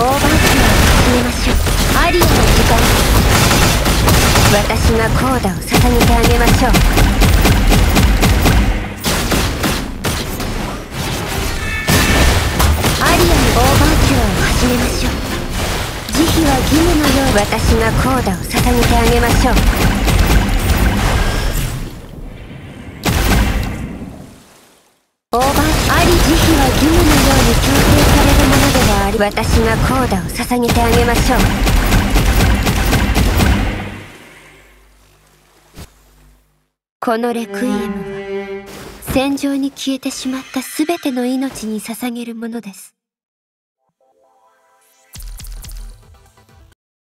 オーバーキルを始めましょう。アリアの時間。私がコーダを捧げてあげましょう。アリアのオーバーキュアを始めましょう。慈悲は義務のよう私がコーダを捧げてあげましょう。オーバーあり慈悲は義務のように強制され私がコーダを捧げてあげましょう。このレクイエムは戦場に消えてしまった全ての命に捧げるものです。